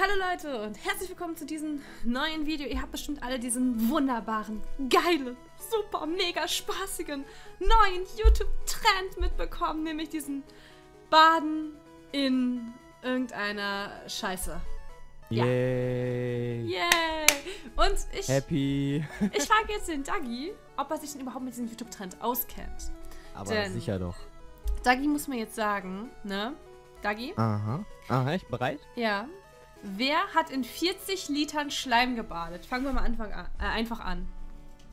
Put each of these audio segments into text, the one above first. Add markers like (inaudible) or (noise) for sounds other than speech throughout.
Hallo Leute und herzlich willkommen zu diesem neuen Video. Ihr habt bestimmt alle diesen wunderbaren, geilen, super, mega spaßigen neuen YouTube-Trend mitbekommen, nämlich diesen Baden in irgendeiner Scheiße. Ja. Yay. Yay! Und ich, Happy. (laughs) ich frage jetzt den Dagi, ob er sich denn überhaupt mit diesem YouTube-Trend auskennt. Aber Denn- sicher doch. Dagi muss mir jetzt sagen, ne? Dagi? Aha. Aha, ich bereit? Ja. Wer hat in 40 Litern Schleim gebadet? Fangen wir mal Anfang an, äh, einfach an.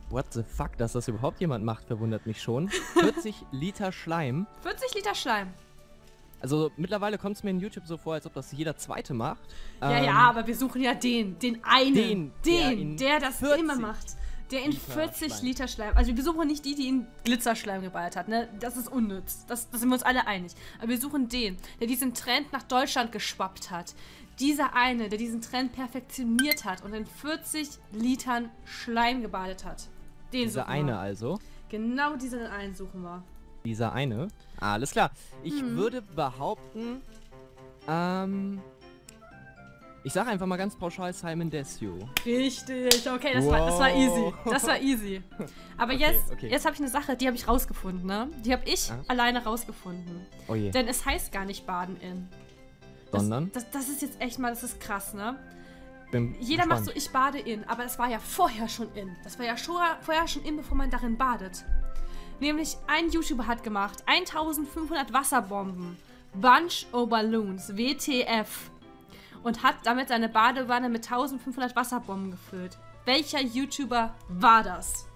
What the fuck, dass das überhaupt jemand macht, verwundert mich schon. (laughs) 40 Liter Schleim. 40 Liter Schleim. Also mittlerweile kommt es mir in YouTube so vor, als ob das jeder Zweite macht. Ja, Ähm, ja, aber wir suchen ja den, den einen, Den, der den, in der, das 40 immer macht. Der in Liter 40 Schleim. Liter Schleim. Also wir suchen nicht die, die in Glitzerschleim geballt hat, ne? Das ist unnütz. Das, das sind wir uns alle einig. Aber wir suchen den, der diesen Trend nach Deutschland geschwappt hat. Dieser eine, der diesen Trend perfektioniert hat und in 40 Litern Schleim gebadet hat. Den Dieser eine wir. also. Genau diesen einen suchen wir. Dieser eine. Ah, alles klar. Ich Mhm. würde behaupten, ähm, ich sage einfach mal ganz pauschal Simon Desue. Richtig, okay, das, war, das war Wow. easy. Das war easy. Aber Okay, jetzt, okay. jetzt habe ich eine Sache, die habe ich rausgefunden, ne? Die habe ich Ah. alleine rausgefunden. Oh je. Denn es heißt gar nicht Baden in. Das, Sondern? Das, das ist jetzt echt mal, das ist krass, ne? Bin Jeder macht so, gespannt. ich bade in, aber es war ja vorher schon in. Das war ja schon, vorher schon in, bevor man darin badet. Nämlich ein YouTuber hat gemacht 1500 Wasserbomben, Bunch O Balloons, WTF. Und hat damit seine Badewanne mit 1500 Wasserbomben gefüllt. Welcher YouTuber war das?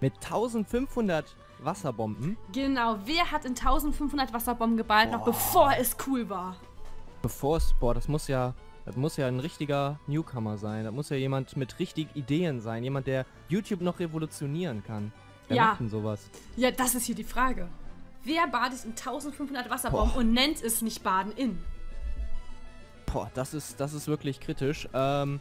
Mit 1500 Wasserbomben, Genau, wer hat in 1500 Wasserbomben geballt, noch bevor es cool war? Bevor es, boah, das muss ja, das muss ja ein richtiger Newcomer sein. Das muss ja jemand mit richtig Ideen sein. Jemand, der YouTube noch revolutionieren kann. Wer Ja. macht denn sowas? Ja, das ist hier die Frage. Wer badet in 1500 Wasserbomben Boah. und nennt es nicht Baden in? Boah, das ist, das ist wirklich kritisch. Ähm,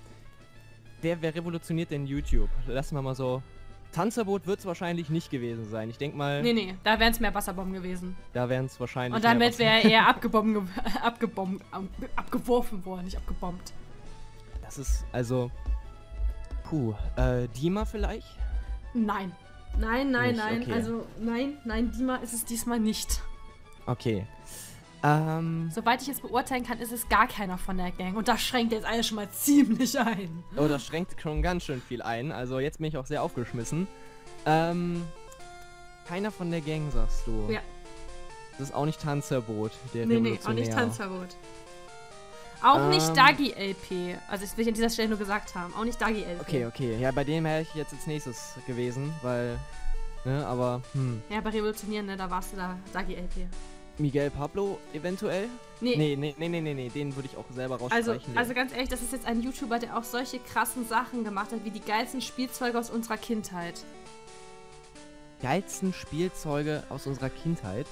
wer, wer revolutioniert denn YouTube? Lassen wir mal so. Tanzverbot wird es wahrscheinlich nicht gewesen sein. Ich denke mal, Nee, nee, da wären es mehr Wasserbomben gewesen. da wären es wahrscheinlich. Und damit wäre er eher (laughs) abgebomben, ge- (laughs) abgebomben, ab- abgeworfen worden, nicht abgebombt. Das ist, also. Puh, äh, Dima vielleicht? Nein. Nein, nein, Nicht, nein. okay. Also, nein, nein, Dima ist es diesmal nicht. Okay. Ähm. Soweit ich es beurteilen kann, ist es gar keiner von der Gang. Und das schränkt jetzt alles schon mal ziemlich ein. Oh, das schränkt schon ganz schön viel ein. Also jetzt bin ich auch sehr aufgeschmissen. Ähm. Keiner von der Gang, sagst du. Ja. Das ist auch nicht Tanzverbot, der Nee, nee, auch nicht. Tanzverbot. Auch nicht Ähm. Dagi LP. Also, das will ich an dieser Stelle nur gesagt haben. Auch nicht Dagi LP. Okay, okay. Ja, bei dem wäre ich jetzt als nächstes gewesen, weil. Ne, aber. Hm. Ja, bei Revolutionieren, ne, da warst du da Dagi LP. Miguel Pablo eventuell? Nee, Nee, nee, nee, nee, nee, nee. Den würde ich auch selber Also, rausstreichen. also ganz ehrlich, das ist jetzt ein YouTuber, der auch solche krassen Sachen gemacht hat, wie die geilsten Spielzeuge aus unserer Kindheit. geilsten Spielzeuge aus unserer Kindheit.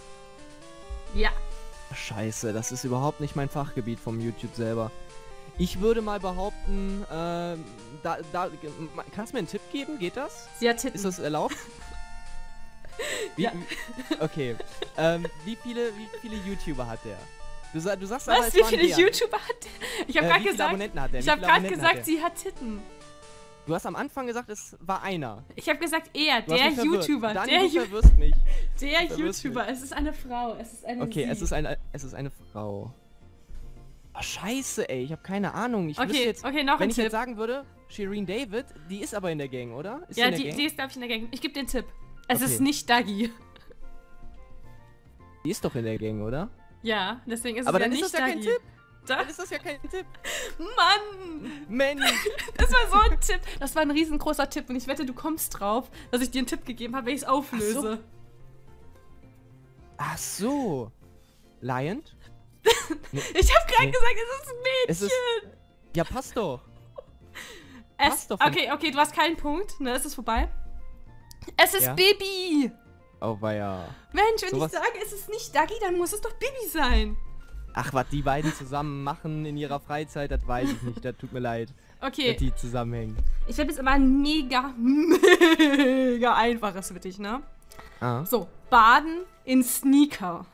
Ja. Scheiße, das ist überhaupt nicht mein Fachgebiet vom YouTube selber. Ich würde mal behaupten, ähm, da, da, kannst du mir einen Tipp geben? Geht das? Sie hat Titten. Ist das erlaubt? (laughs) Wie, Ja. wie- Okay. ähm, wie viele, wie viele YouTuber hat der? Du, du sagst aber, Was? es Wie viele mehr. YouTuber hat der? Ich habe Äh, gerade gesagt, hat der? ich habe gerade hat gesagt, der? sie hat Titten. Du hast am Anfang gesagt, es war einer. Ich habe gesagt, er, Du der mich. YouTuber, Dann (laughs) der, du verwirrst mich. der YouTuber. Es ist eine Frau, es ist eine Okay, sie. es ist eine, es ist eine Frau. Oh, scheiße, ey, ich habe keine Ahnung. Ich Okay, jetzt, okay, noch wenn ich Tipp. jetzt sagen würde, Shireen David, die ist aber in der Gang, oder? Ist ja, in der die, Gang? die ist, glaube ich, in der Gang. Ich gebe den Tipp. Es Okay. ist nicht Dagi. Die ist doch in der Gang, oder? Ja, deswegen ist aber es ja dann ist nicht das ja Dagi. kein Tipp. Da, Dann ist das ja kein Tipp. Mann! Mensch. (laughs) Das war so ein Tipp. Das war ein riesengroßer Tipp und ich wette, du kommst drauf, dass ich dir einen Tipp gegeben habe, wenn ich es auflöse. Ach so. Lion? (laughs) Ich habe gerade Nee. gesagt, es ist ein Mädchen. ist. Ja, passt doch. Es, passt doch okay, okay, du hast keinen Punkt. Ne, es ist vorbei. Es ist Ja. Bibi. Oh, weia. Mensch, wenn Sowas- ich sage, es ist nicht Dagi, dann muss es doch Bibi sein. Ach, was die beiden zusammen machen in ihrer Freizeit, das weiß ich nicht. Das tut mir leid, Okay, dass die zusammenhängen. ich habe jetzt immer ein mega, (laughs) mega einfaches für dich, ne? Ah. So, Baden in Sneaker.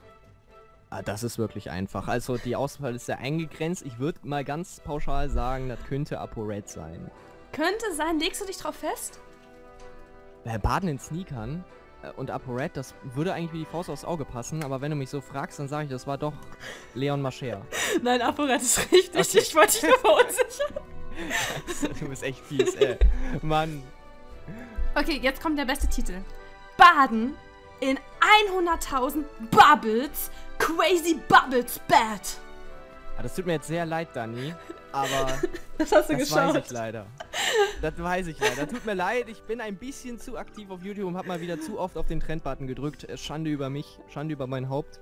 Ah, das ist wirklich einfach. Also die Auswahl ist sehr eingegrenzt. Ich würde mal ganz pauschal sagen, das könnte ApoRed sein. Könnte sein, legst du dich drauf fest? Äh, Baden in Sneakern äh, und ApoRed, das würde eigentlich wie die Faust aufs Auge passen, aber wenn du mich so fragst, dann sage ich, das war doch Leon Mascher. (laughs) Nein, ApoRed ist richtig. Okay. Ich wollte dich nur verunsichern. (laughs) du bist echt fies, ey. Mann. Okay, jetzt kommt der beste Titel. Baden in 100.000 Bubbles. Crazy Bubbles Bad. Ah, das tut mir jetzt sehr leid, Dani, aber (laughs) Das hast du das weiß geschaut. ich leider. Das weiß ich leider. Tut mir leid, ich bin ein bisschen zu aktiv auf YouTube und habe mal wieder zu oft auf den Trendbutton gedrückt. Äh, Schande über mich, Schande über mein Haupt.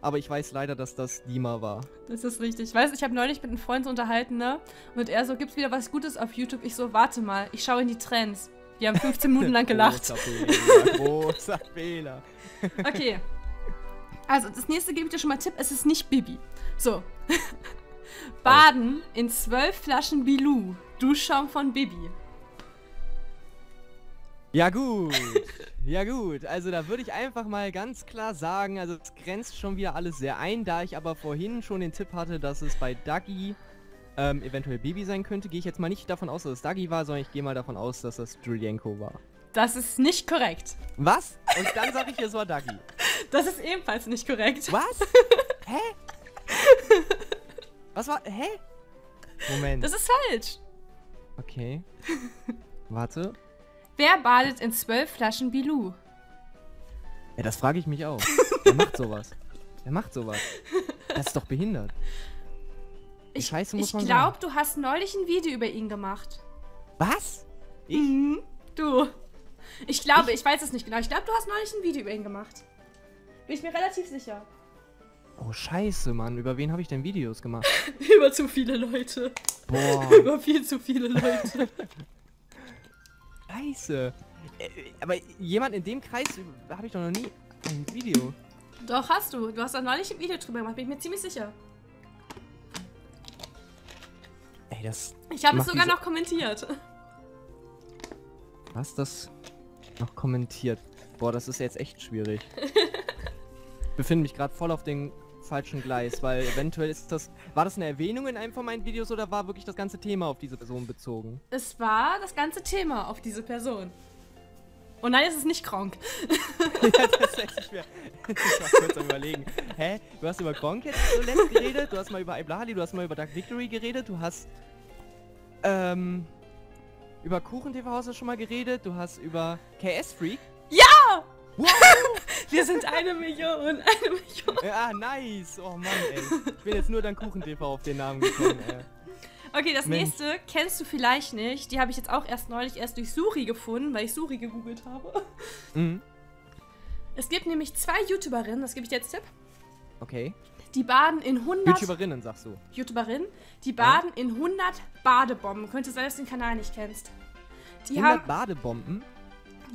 Aber ich weiß leider, dass das Dima war. Das ist richtig. Ich weiß, ich habe neulich mit einem Freund so unterhalten, ne? Und er so, gibt's wieder was Gutes auf YouTube? Ich so, warte mal, ich schaue in die Trends. Wir haben 15 Minuten lang (laughs) gelacht. Großer Fehler, großer (laughs) Fehler. Okay. Also, das nächste gebe ich dir schon mal Tipp. Es ist nicht Bibi. So. (laughs) Baden in zwölf Flaschen Bilou. Duschschaum von Bibi. Ja gut, (laughs) ja gut. Also da würde ich einfach mal ganz klar sagen, also es grenzt schon wieder alles sehr ein. Da ich aber vorhin schon den Tipp hatte, dass es bei Dagi ähm, eventuell Baby sein könnte, gehe ich jetzt mal nicht davon aus, dass es Dagi war, sondern ich gehe mal davon aus, dass das Julienko war. Das ist nicht korrekt. Was? Und dann sage ich, es war Dagi. (laughs) Das ist ebenfalls nicht korrekt. Was? (laughs) Hä? Was war? Hä? Moment. Das ist falsch. Okay. Warte. Wer badet in zwölf Flaschen Bilou? Ja, das frage ich mich auch. Wer macht (laughs) sowas? Wer macht sowas? Das ist doch behindert. Wie Ich, scheiße muss ich man glaube, du hast neulich ein Video über ihn gemacht. Was? Ich? Mhm. Du. Ich glaube, ich, weiß es nicht genau. Ich glaube, du hast neulich ein Video über ihn gemacht. Bin ich mir relativ sicher. Oh, scheiße, Mann. Über wen habe ich denn Videos gemacht? (laughs) über zu viele Leute. Boah, (laughs) über viel zu viele Leute. (laughs) scheiße. Äh, Aber jemand in dem Kreis habe ich doch noch nie ein Video. Doch, hast du. Du hast da neulich ein Video drüber gemacht. Bin ich mir ziemlich sicher. Ey, das... Ich habe es sogar noch kommentiert. Was das noch kommentiert? Boah, das ist jetzt echt schwierig. Ich befinde mich gerade voll auf dem falschen Gleis, weil eventuell ist das... War das eine Erwähnung in einem von meinen Videos oder war wirklich das ganze Thema auf diese Person bezogen? Es war das ganze Thema auf diese Person. Und nein, es ist nicht Kronk. (laughs) ja, tatsächlich. Wir, ich war kurz am überlegen. Hä? Du hast über Gronk jetzt zuletzt geredet, du hast mal über Iblali, du hast mal über Dark Victory geredet, du hast ähm, über Kuchen TV hast du schon mal geredet, du hast über KS Freak. Ja! Wow! (laughs) Wir sind eine Million. Eine Million. ja, nice. Oh Mann, ey. Ich bin jetzt nur dank Kuchen TV auf den Namen gekommen, ey. Okay, das Mensch. nächste kennst du vielleicht nicht. Die habe ich jetzt auch erst neulich erst durch Suri gefunden, weil ich Suri gegoogelt habe. Mhm. Es gibt nämlich zwei YouTuberinnen, das gebe ich dir jetzt Tipp. Okay. Die baden in 100 YouTuberinnen, sagst du. YouTuberinnen, die baden in 100 Badebomben. Könnte sein, dass du den Kanal nicht kennst. Die 100 haben, Badebomben.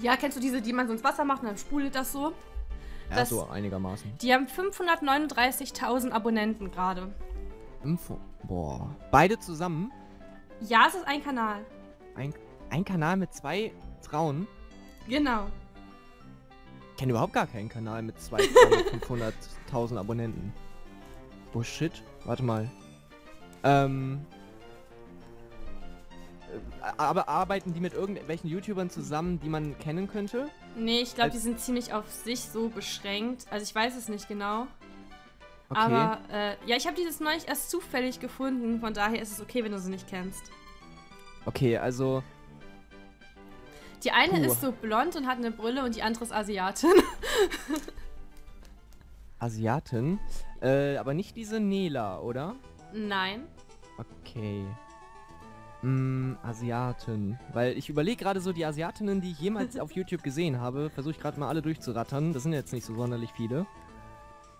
ja, kennst du diese, die man so ins Wasser macht und dann sprudelt das so? Ja, Das- so einigermaßen. Die haben 539.000 Abonnenten gerade. Boah. Beide zusammen. Ja, es ist ein Kanal. Ein, ein Kanal mit zwei Frauen. Genau. Ich kenne überhaupt gar keinen Kanal mit 200.000 (laughs) Abonnenten. Oh shit. Warte mal. Ähm. Äh, Aber arbeiten die mit irgendwelchen YouTubern zusammen, die man kennen könnte? Nee, ich glaube, die sind ziemlich auf sich so beschränkt. Also ich weiß es nicht genau. Okay. Aber äh, ja, ich habe dieses neulich erst zufällig gefunden. Von daher ist es okay, wenn du sie nicht kennst. Okay, also. Die eine Puh. ist so blond und hat eine Brille und die andere ist Asiatin. (laughs) Asiatin. Äh, aber nicht diese Nela, oder? Nein. Okay. Mm, Asiaten. Weil ich überlege gerade so die Asiatinnen, die ich jemals (laughs) auf YouTube gesehen habe, versuche ich gerade mal alle durchzurattern. Das sind jetzt nicht so sonderlich viele.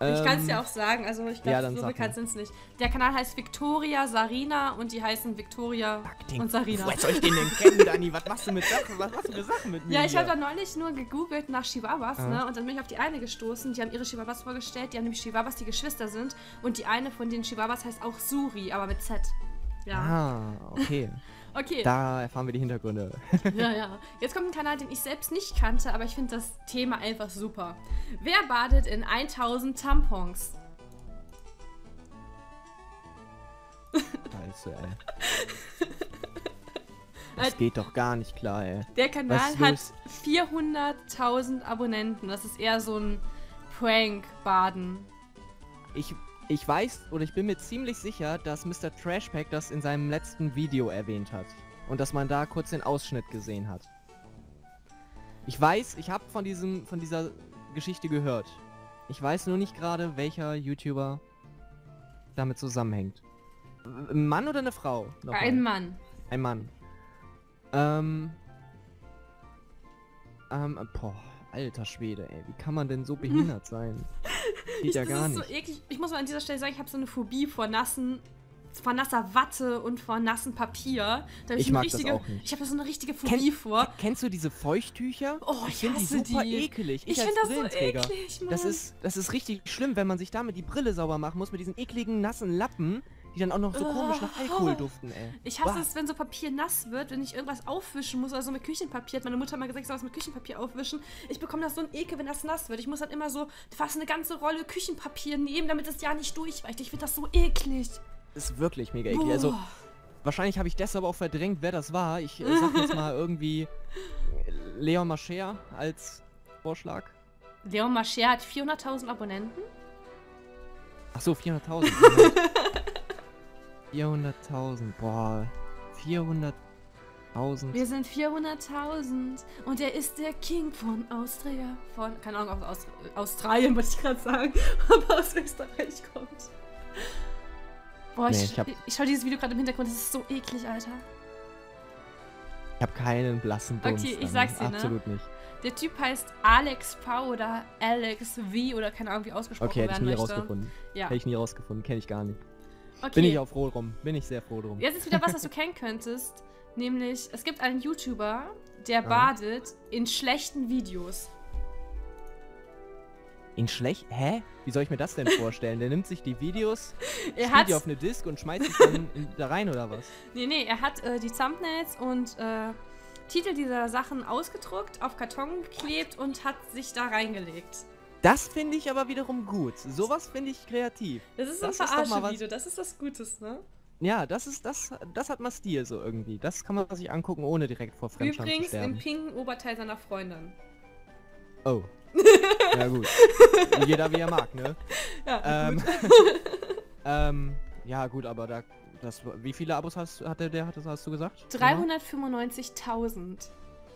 ich kann es Ähm, dir auch sagen, also ich ja, glaube, dann so bekannt sind es nicht. Der Kanal heißt Victoria Sarina und die heißen Victoria Fuck, und Sarina. Woher soll ich den denn kennen, Dani? Was machst du mit Sachen? Was machst du für Sachen mit mir? Ja, ich habe da neulich nur gegoogelt nach Chihuahuas, Ah. ne? Und dann bin ich auf die eine gestoßen. Die haben ihre Chihuahuas vorgestellt. Die haben nämlich Chihuahuas, die Geschwister sind. Und die eine von den Chihuahuas heißt auch Suri, aber mit Z. Ja. Ah, okay. (laughs) okay. Da erfahren wir die Hintergründe. (laughs) ja, ja. Jetzt kommt ein Kanal, den ich selbst nicht kannte, aber ich finde das Thema einfach super. Wer badet in 1000 Tampons? Scheiße, ey. (laughs) Das geht doch gar nicht klar, ey. Der Kanal hat 400.000 Abonnenten. Das ist eher so ein Prank-Baden. Ich ich weiß oder ich bin mir ziemlich sicher, dass Mr. Trashpack das in seinem letzten Video erwähnt hat. Und dass man da kurz den Ausschnitt gesehen hat. Ich weiß, ich habe von diesem, von dieser Geschichte gehört. Ich weiß nur nicht gerade, welcher YouTuber damit zusammenhängt. Ein Mann oder eine Frau? Nochmal. Ein Mann. Ein Mann. Ähm. Ähm, boah, alter Schwede, ey. Wie kann man denn so behindert (laughs) sein? Geht ja das gar nicht. so. Ich muss mal an dieser Stelle sagen, ich habe so eine Phobie vor nassen, vor nasser Watte und vor nassem Papier. Da Ich eine mag das richtige, auch nicht. Ich habe da so eine richtige Phobie vor. Kennst du diese Feuchttücher? Oh, ich finde die super die. ekelig. Ich als finde das so eklig, Mann. Das ist, das ist richtig schlimm, wenn man sich damit die Brille sauber machen muss, mit diesen ekligen, nassen Lappen, die dann auch noch so komisch nach Alkohol Oh. duften, ey. Ich hasse Bah. es, wenn so Papier nass wird, wenn ich irgendwas aufwischen muss, also mit Küchenpapier. Hat meine Mutter mal gesagt, ich soll was mit Küchenpapier aufwischen. Ich bekomme das so ein Ekel, wenn das nass wird. Ich muss dann immer so fast eine ganze Rolle Küchenpapier nehmen, damit es ja nicht durchweicht. Ich finde das so eklig. Ist wirklich mega eklig. Also, Boah. wahrscheinlich habe ich deshalb auch verdrängt, wer das war. Ich äh, sag jetzt mal irgendwie äh, Leon Mascher als Vorschlag. Leon Mascher hat 400.000 Abonnenten. Ach so, 400.000. (laughs) Moment. 400.000, boah. 400.000. Wir sind 400.000 und er ist der King von Austria. Von, keine Ahnung, aus, aus Australien wollte ich gerade sagen, (laughs) aber aus Österreich kommt. Boah, Nee, ich, ich hab- ich, schaue dieses Video gerade im Hintergrund, das ist so eklig, Alter. Ich habe keinen blassen Dunst. Okay, ich sag's dir, ne? Absolut nicht. Der Typ heißt Alex V oder Alex V oder keine Ahnung, wie ausgesprochen Okay, hätte ich werden nie möchte. rausgefunden. Ja, Hätte ich nie rausgefunden. Kenne ich gar nicht. Okay. Bin ich auch froh drum. Bin ich sehr froh drum. Jetzt ist wieder was, was du kennen könntest. (laughs) Nämlich, es gibt einen YouTuber, der Ja. badet in schlechten Videos. In schlecht? Hä? Wie soll ich mir das denn vorstellen? Der nimmt sich die Videos, (laughs) Er spielt die auf eine Disc und schmeißt sich dann in, da rein oder was? (laughs) nee, nee, er hat äh, die Thumbnails und äh, Titel dieser Sachen ausgedruckt, auf Karton geklebt und hat sich da reingelegt. Das finde ich aber wiederum gut. Sowas finde ich kreativ. Das ist ein Das was- Verarsche-Video, das ist was Gutes, ne? Ja, das ist das, das hat mal Stil so irgendwie. Das kann man sich angucken, ohne direkt vor Fremdscham zu Übrigens im sterben. pinken Oberteil seiner Freundin. Oh. (laughs) ja gut. Jeder wie er mag, ne? Ja, Ähm, gut. (laughs) ähm, ja gut, aber da, das, wie viele Abos hast, hatte der, hat- hast du gesagt? 395.000.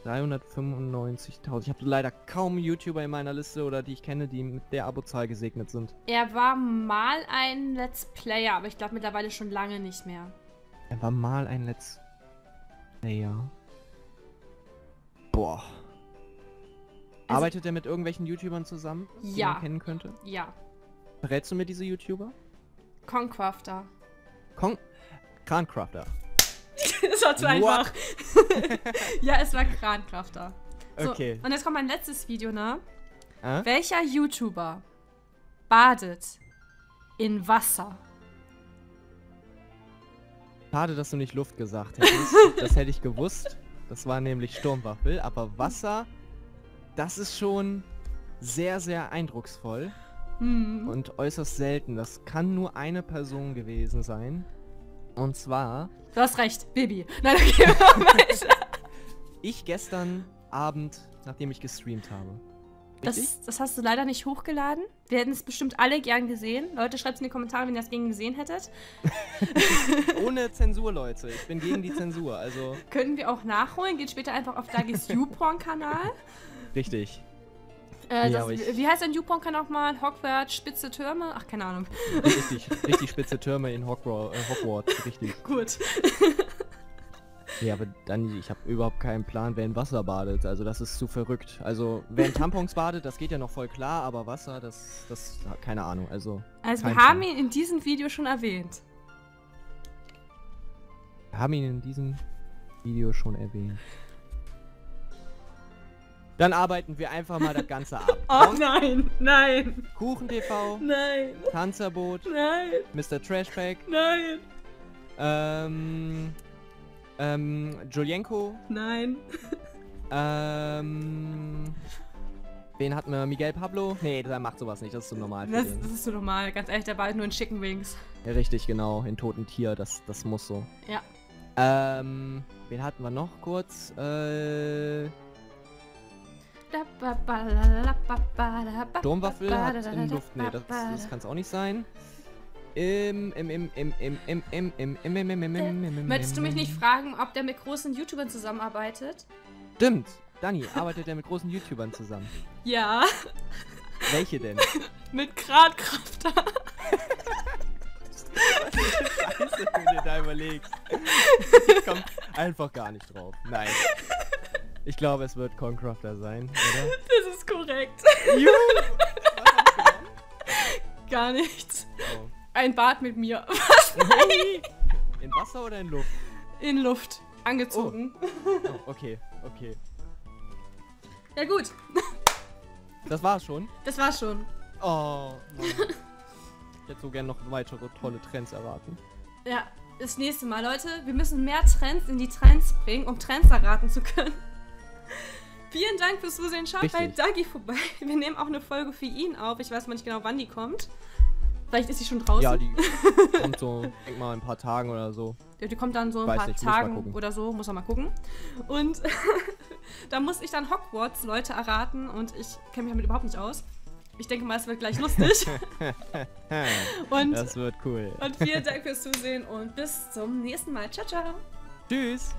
395.000. Ich habe leider kaum YouTuber in meiner Liste oder die ich kenne, die mit der Abozahl gesegnet sind. Er war mal ein Let's Player, aber ich glaube mittlerweile schon lange nicht mehr. Er war mal ein Let's Player. Boah. Also- Arbeitet er mit irgendwelchen YouTubern zusammen, die Ja. man kennen könnte? Ja. Verrätst du mir diese YouTuber? Concrafter. Kong Krancrafter. (laughs) das war zu What? einfach. (laughs) ja, es war Krancrafter. So, Okay. Und jetzt kommt mein letztes Video, ne? Äh? Welcher YouTuber badet in Wasser? Schade, dass du nicht Luft gesagt hättest. (laughs) das hätte ich gewusst. Das war nämlich Sturmwaffel. Aber Wasser, das ist schon sehr, sehr eindrucksvoll. Hm. Und äußerst selten. Das kann nur eine Person gewesen sein. Und zwar Du hast recht, Baby. Nein, okay, (laughs) ich gestern Abend, nachdem ich gestreamt habe. Das, das hast du leider nicht hochgeladen. Wir hätten es bestimmt alle gern gesehen. Leute, schreibt es in die Kommentare, wenn ihr das gegen gesehen hättet. (laughs) Ohne Zensur, Leute. Ich bin gegen die Zensur. Also Können wir auch nachholen. Geht später einfach auf Dagis YouPorn-Kanal. richtig. Äh, Ja, das, ich- wie heißt dein YouPorn-Kanal nochmal? Hogwarts, spitze Türme? Ach, keine Ahnung. Richtig, richtig spitze Türme in Hogwarts. Äh, Hogwarts richtig. (laughs) Gut. Ja, aber dann, ich habe überhaupt keinen Plan, wer in Wasser badet. Also das ist zu verrückt. Also wer in Tampons badet, das geht ja noch voll klar, aber Wasser, das, das, keine Ahnung. Also Also, wir haben Plan. ihn in diesem Video schon erwähnt. wir haben ihn in diesem Video schon erwähnt. Dann arbeiten wir einfach mal das Ganze ab. (laughs) Oh nein, nein, Kuchen TV, nein, Tanzerboot, nein, Mr. Trashpack, nein, ähm, ähm, Julienko, nein. ähm, Wen hatten wir? Miguel Pablo? Nee, der macht sowas nicht, das ist so normal für Das, das ist so normal. Ganz ehrlich, der bald nur in Chicken Wings. Ja, richtig, genau. In toten Tier, das, das muss so. Ja. Ähm, wen hatten wir noch kurz? Äh, Sturmwaffel hat in Luft. Nee, das, das kann es auch nicht sein. Im, im, im, im, im, im, im, im, im, im, im, im, im, im, Möchtest du mich nicht fragen, ob der mit großen YouTubern zusammenarbeitet? Stimmt. Dani, arbeitet er mit großen YouTubern zusammen? Ja, Welche denn? mit Gradkrafter. Scheiße, wenn du da überlegst. Ich komm einfach gar nicht drauf. Nein. Ich glaube, es wird Concrafter sein, oder? (laughs) Das ist korrekt. Juhu! (laughs) Was? Gar nichts. Oh. Ein Bad mit mir. (laughs) In Wasser oder in Luft? In Luft. Angezogen. Oh, okay, okay. Ja gut, Das war's schon. das war's schon. Oh, Mann. Ich hätte so gerne noch weitere tolle Trends erwarten. Ja, das nächste Mal, Leute. Wir müssen mehr Trends in die Trends bringen, um Trends erraten zu können. Vielen Dank fürs Zusehen. Schaut bei. Dagi vorbei. (laughs) Wir nehmen auch eine Folge für ihn auf. Ich weiß mal nicht genau, wann die kommt. Vielleicht ist sie schon draußen. Ja, die (laughs) kommt so, denk mal, in ein paar Tagen oder so. Ja, die kommt dann so in ein paar nicht, Tagen oder so, muss man mal gucken. Und (laughs) da muss ich dann Hogwarts Leute erraten und ich kenne mich damit überhaupt nicht aus. Ich denke mal, es wird gleich lustig. und, Das wird cool. und vielen Dank fürs Zusehen und bis zum nächsten Mal. Ciao, ciao. Tschüss.